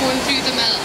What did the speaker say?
going through the mill.